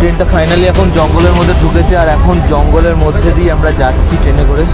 ট্রেনটা ফাইনালি এখন জঙ্গলের মধ্যে ঢুকেছে আর এখন জঙ্গলের মধ্যে দিয়ে আমরা যাচ্ছি ট্রেনে করে।